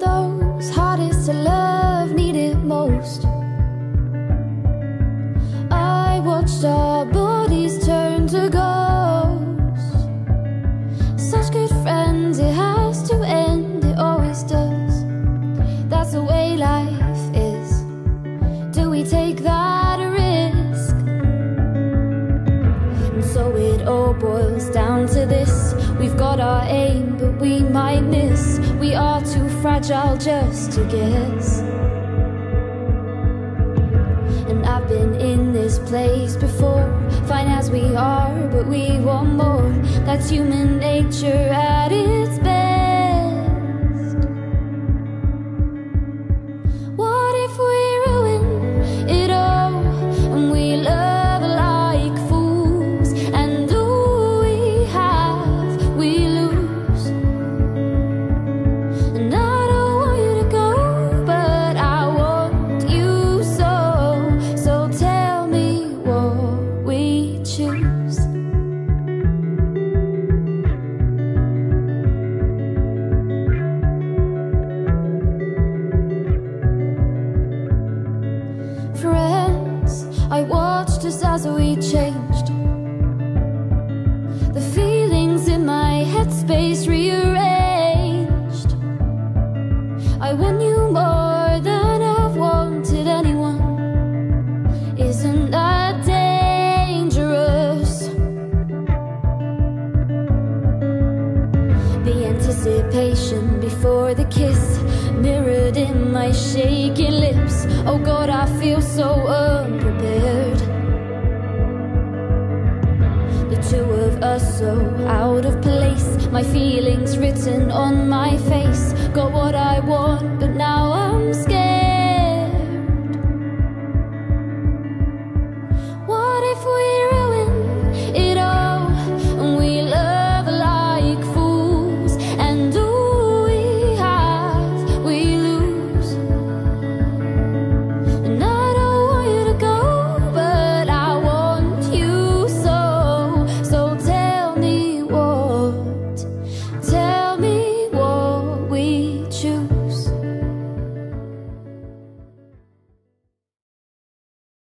those hardest to love need it most. I watched our bodies turn to ghosts. Such good friends, it has to end, it always does. That's the way life is. Do we take that risk? And so it all boils down to this. We've got our aim, but we might miss. We are fragile just to guess. And I've been in this place before, fine as we are, but we want more. That's human nature at Friends, I watched us as we changed. The feelings in my headspace rearranged. I want you more than I've wanted anyone. Isn't that dangerous? The anticipation before the kiss mirrored in my shaking. Oh God, I feel so unprepared. The two of us so out of place. My feelings written on my face. Got what I want, but now scared.